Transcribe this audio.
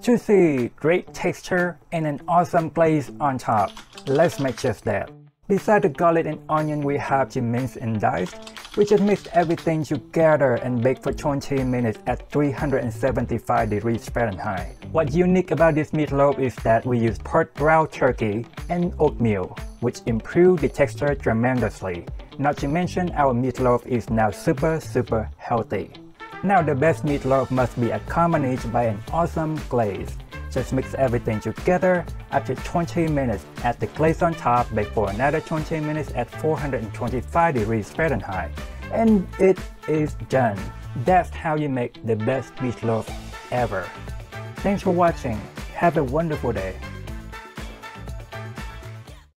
Juicy, great texture, and an awesome glaze on top. Let's make just that. Beside the garlic and onion we have to mince and dice. We just mix everything together and bake for 20 minutes at 375 degrees Fahrenheit. What's unique about this meatloaf is that we use pork ground turkey and oatmeal, which improve the texture tremendously. Not to mention our meatloaf is now super super healthy. Now the best meatloaf must be accompanied by an awesome glaze. Just mix everything together. After 20 minutes, add the glaze on top, bake for another 20 minutes at 425 degrees Fahrenheit. And it is done. That's how you make the best meatloaf ever. Thanks for watching. Have a wonderful day.